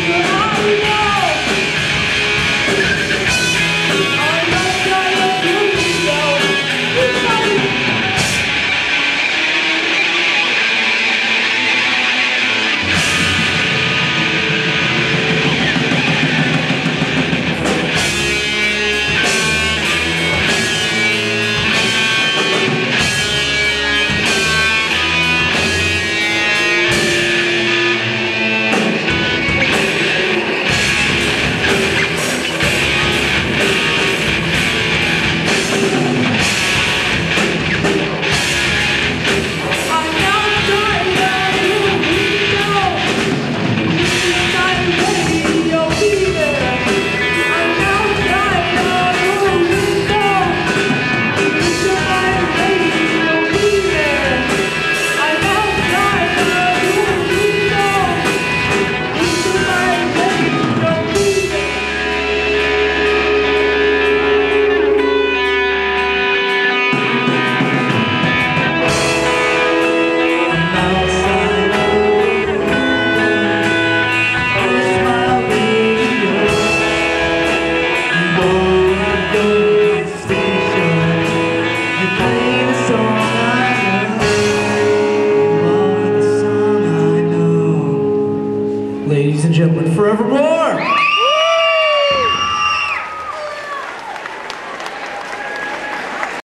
Yeah.